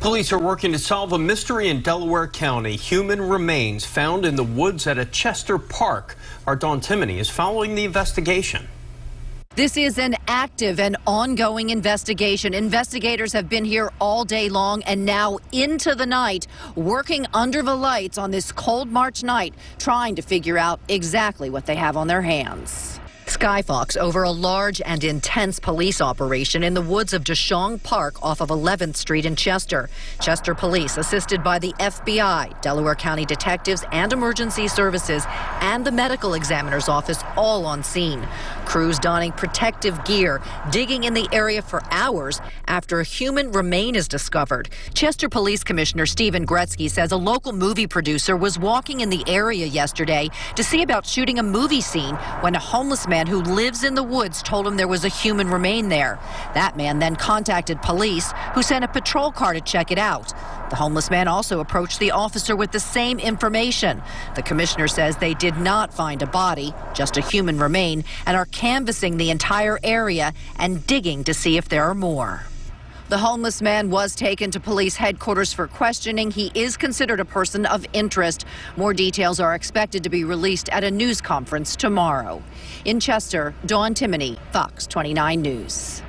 Police are working to solve a mystery in Delaware County. Human remains found in the woods at a Chester park. Our Dawn Timoney is following the investigation. This is an active and ongoing investigation. Investigators have been here all day long and now into the night, working under the lights on this cold March night, trying to figure out exactly what they have on their hands. Skyfox over a large and intense police operation in the woods of DeShong Park off of 11th Street in Chester. Chester police, assisted by the FBI, Delaware County detectives and emergency services, and the medical examiner's office, all on scene. Crews donning protective gear, digging in the area for hours after a human remain is discovered. Chester Police Commissioner Steven Gretsky says a local movie producer was walking in the area yesterday to see about shooting a movie scene when a homeless man who lives in the woods told him there was a human remain there. That man then contacted police, who sent a patrol car to check it out. The homeless man also approached the officer with the same information. The commissioner says they did not find a body, just a human remain, and are canvassing the entire area and digging to see if there are more. The homeless man was taken to police headquarters for questioning. He is considered a person of interest. More details are expected to be released at a news conference tomorrow. In Chester, Dawn Timoney, Fox 29 News.